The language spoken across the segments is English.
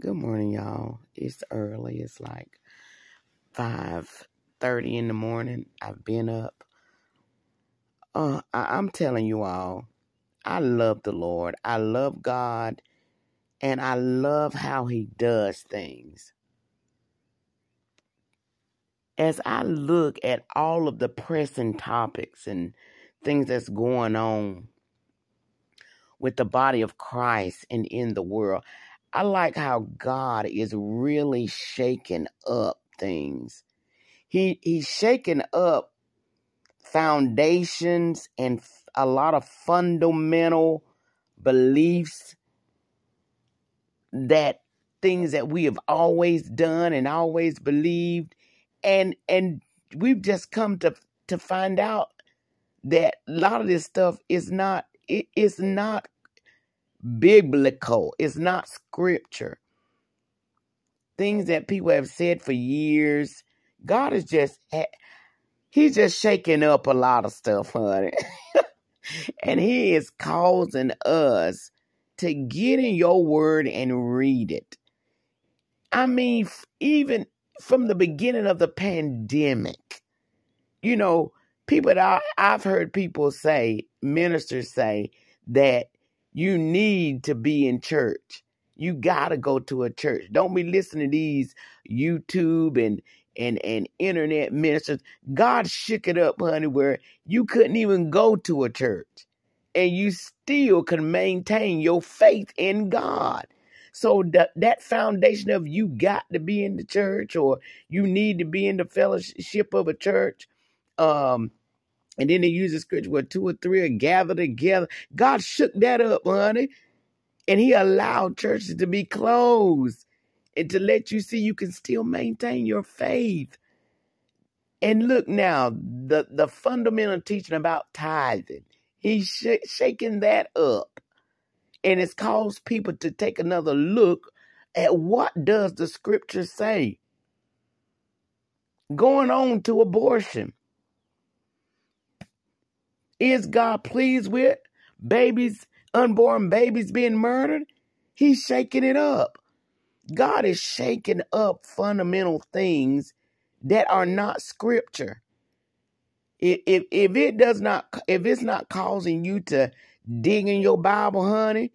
Good morning, y'all. It's early. It's like five thirty in the morning. I've been up. Uh, I- I'm telling you all, I love the Lord. I love God, and I love how He does things. As I look at all of the pressing topics and things that's going on with the body of Christ and in the world, I like how God is really shaking up things. He he's shaking up foundations and a lot of fundamental beliefs that things that we have always done and always believed and and we've just come to to find out that a lot of this stuff is not it is not biblical. It's not scripture. Things that people have said for years. God is just he's just shaking up a lot of stuff honey. And he is causing us to get in your word and read it. I mean even from the beginning of the pandemic you know people that I, i've heard people say ministers say that you need to be in church. You gotta go to a church. Don't be listening to these YouTube and and and internet ministers. God shook it up, honey, where you couldn't even go to a church, and you still can maintain your faith in God. So that that foundation of you got to be in the church, or you need to be in the fellowship of a church. Um, and then they use the scripture where two or three are gathered together. God shook that up, honey. And he allowed churches to be closed and to let you see you can still maintain your faith. And look now, the, the fundamental teaching about tithing, he's sh- shaking that up. And it's caused people to take another look at what does the scripture say. Going on to abortion. Is God pleased with babies, unborn babies being murdered? He's shaking it up. God is shaking up fundamental things that are not scripture. If, if, if it does not, if it's not causing you to dig in your Bible, honey,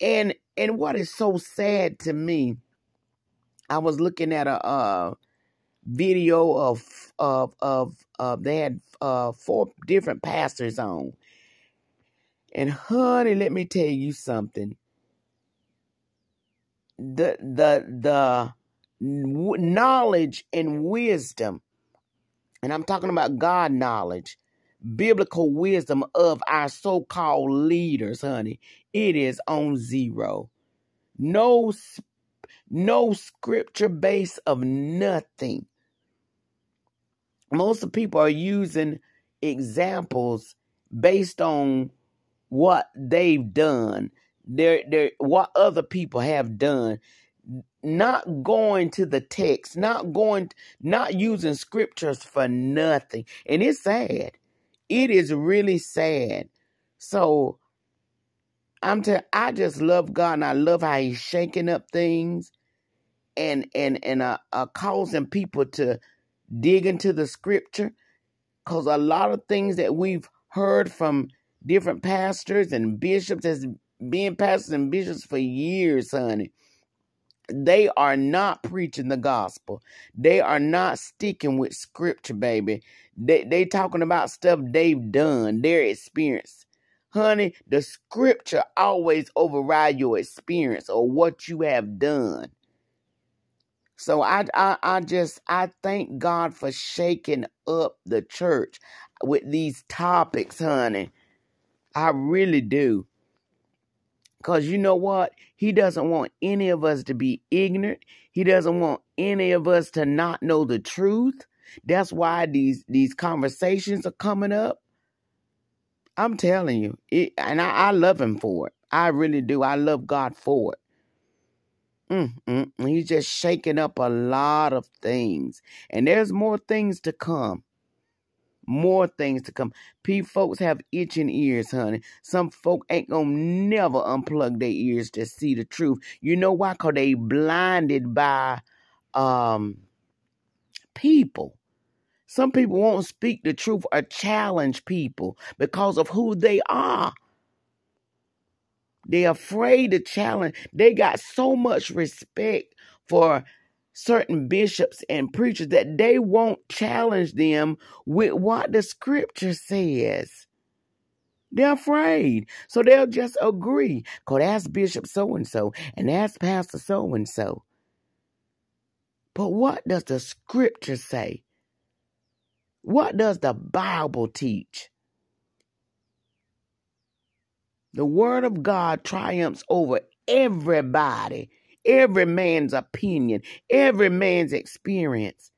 and and what is so sad to me, I was looking at a uh, video of of of they had uh, four different pastors on. And honey, let me tell you something. The the the knowledge and wisdom, and I'm talking about God knowledge, biblical wisdom of our so-called leaders, honey, it is on zero. No no scripture base of nothing most of people are using examples based on what they've done. They're, they're what other people have done. Not going to the text not going not using scriptures for nothing. And it's sad. It is really sad. So i'm telling i just love god and i love how he's shaking up things and and and uh, uh causing people to dig into the scripture because a lot of things that we've heard from different pastors and bishops as being pastors and bishops for years, honey. They are not preaching the gospel. They are not sticking with scripture, baby. They they talking about stuff they've done, their experience. Honey, the scripture always override your experience or what you have done. So I, I I just I thank God for shaking up the church with these topics, honey. I really do. Cause you know what? He doesn't want any of us to be ignorant. He doesn't want any of us to not know the truth. That's why these these conversations are coming up. I'm telling you, it, and I, I love him for it. I really do. I love God for it. Mm, mm, mm, he's just shaking up a lot of things. And there's more things to come. more things to come. P folks have itching ears, honey. Some folk ain't gonna never unplug their ears to see the truth. You know why? Cause they blinded by um people. Some people won't speak the truth or challenge people because of who they are. They're afraid to challenge. They got so much respect for certain bishops and preachers that they won't challenge them with what the scripture says. They're afraid. So they'll just agree. Because that's Bishop so and so, and that's Pastor so and so. But what does the scripture say? What does the Bible teach? The word of God triumphs over everybody every man's opinion, every man's experience.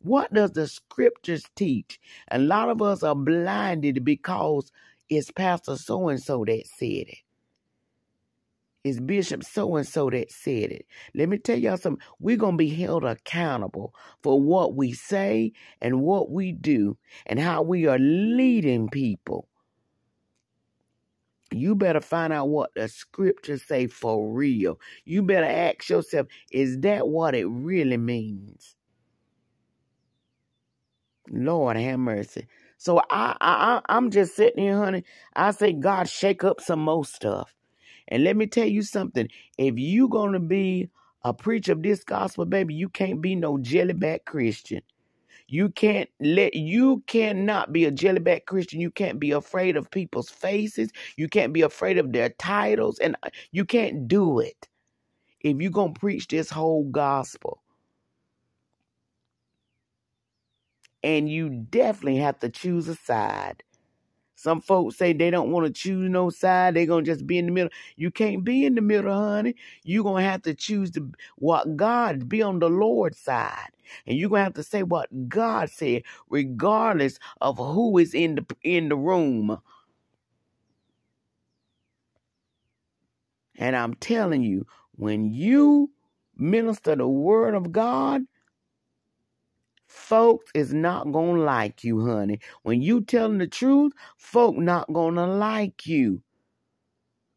What does the scriptures teach? A lot of us are blinded because it's Pastor so and so that said it. It's Bishop so and so that said it. Let me tell y'all something. We're going to be held accountable for what we say and what we do and how we are leading people you better find out what the scriptures say for real. You better ask yourself, is that what it really means? Lord have mercy. So I, I, I'm just sitting here, honey. I say, God, shake up some more stuff. And let me tell you something. If you gonna be a preacher of this gospel, baby, you can't be no jellyback Christian. You can't let you cannot be a jellyback Christian. You can't be afraid of people's faces. You can't be afraid of their titles, and uh, you can't do it if you're gonna preach this whole gospel. And you definitely have to choose a side. Some folks say they don't want to choose no side. They're going to just be in the middle. You can't be in the middle, honey. You're going to have to choose the, what God, be on the Lord's side. And you're going to have to say what God said, regardless of who is in the, in the room. And I'm telling you, when you minister the word of God, folks is not gonna like you, honey. When you telling the truth, folk not gonna like you.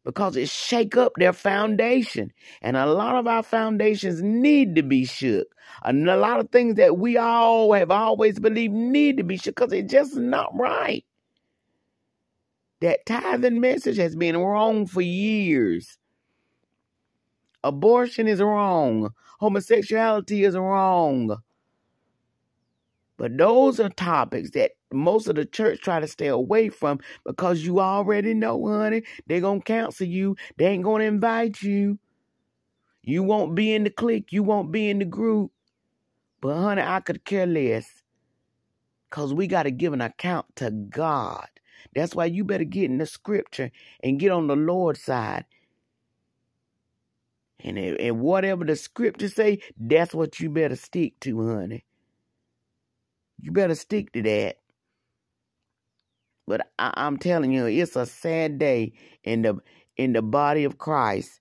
Because it shake up their foundation. And a lot of our foundations need to be shook. And a lot of things that we all have always believed need to be shook because it's just not right. That tithing message has been wrong for years. Abortion is wrong. Homosexuality is wrong. But those are topics that most of the church try to stay away from because you already know, honey, they're going to counsel you. They ain't going to invite you. You won't be in the clique. You won't be in the group. But, honey, I could care less because we got to give an account to God. That's why you better get in the scripture and get on the Lord's side. And, and whatever the scripture say, that's what you better stick to, honey. You better stick to that. But I, am telling you, it's a sad day in the in the body of Christ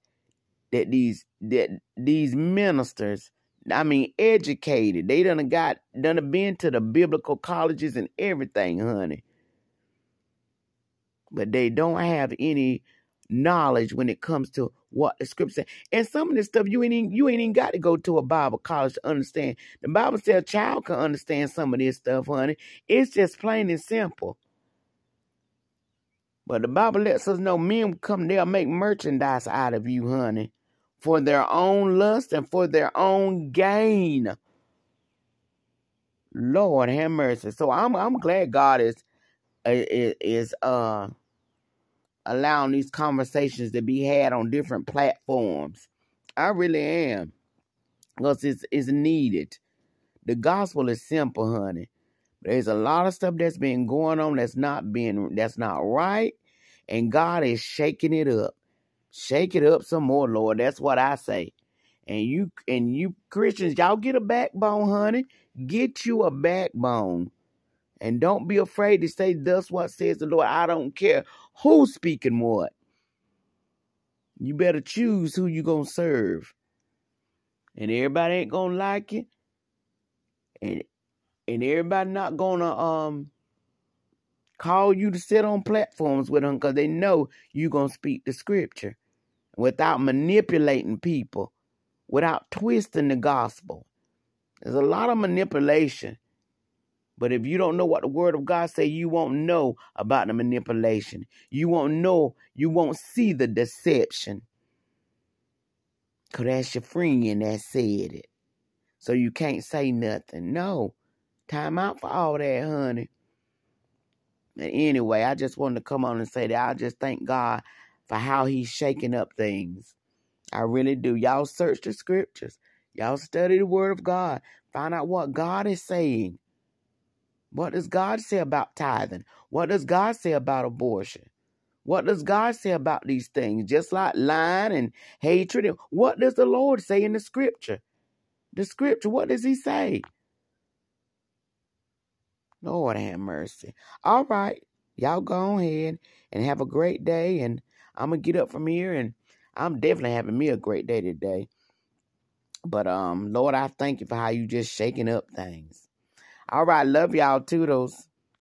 that these that these ministers, I mean, educated, they done got done been to the biblical colleges and everything, honey. But they don't have any knowledge when it comes to what the scripture says. And some of this stuff you ain't even, you ain't even got to go to a Bible college to understand. The Bible says a child can understand some of this stuff, honey. It's just plain and simple. But the Bible lets us know men come there make merchandise out of you, honey, for their own lust and for their own gain. Lord have mercy. So I'm I'm glad God is is, is uh allowing these conversations to be had on different platforms. I really am. Because it's, it's needed. The gospel is simple, honey. There's a lot of stuff that's been going on that's not being that's not right. And God is shaking it up. Shake it up some more, Lord. That's what I say. And you and you Christians, y'all get a backbone, honey. Get you a backbone. And don't be afraid to say, Thus what says the Lord. I don't care who's speaking what. You better choose who you gonna serve. And everybody ain't gonna like it. And and everybody not gonna um call you to sit on platforms with them because they know you're going to speak the scripture without manipulating people, without twisting the gospel. There's a lot of manipulation. But if you don't know what the word of God say, you won't know about the manipulation. You won't know, you won't see the deception. Because that's your friend that said it. So you can't say nothing. No. Time out for all that, honey. And anyway, I just wanted to come on and say that I just thank God for how he's shaking up things. I really do. Y'all search the scriptures. Y'all study the word of God. Find out what God is saying. What does God say about tithing? What does God say about abortion? What does God say about these things? Just like lying and hatred. What does the Lord say in the scripture? The scripture, what does he say? Lord have mercy. All right. Y'all go ahead and have a great day. And I'm going to get up from here and I'm definitely having me a great day today. But um, Lord, I thank you for how you just shaking up things. All right, love y'all, toodles.